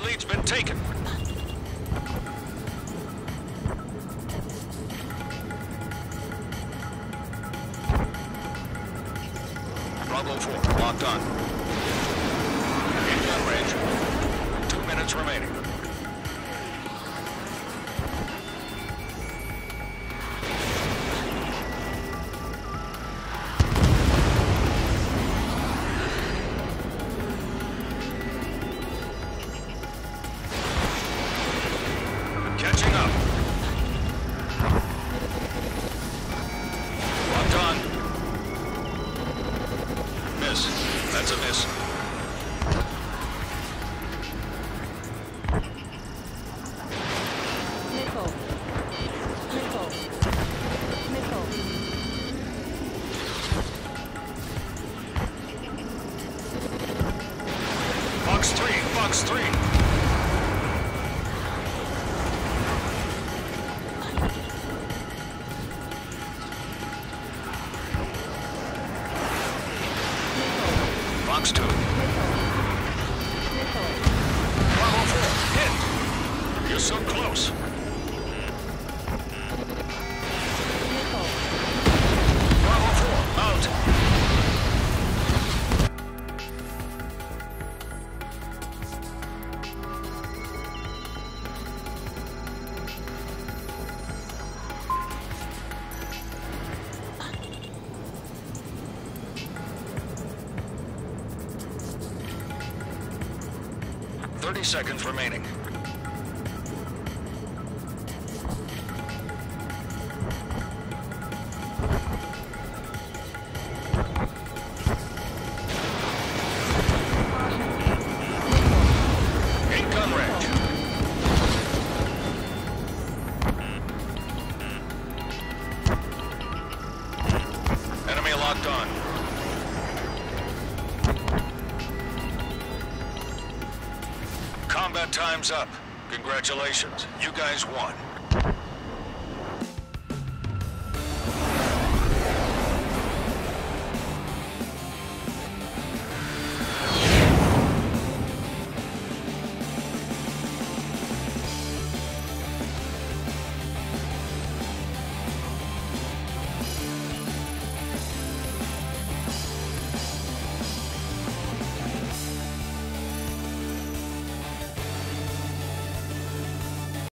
Your lead's been taken. Bravo 4, locked on. Miss. That's a miss. Missile. Missile. Missile. Fox 3, Fox 3. Fox 2. Missile. Bravo 4, hit. You're so close. 30 seconds remaining. locked on. Time's up. Congratulations. You guys won.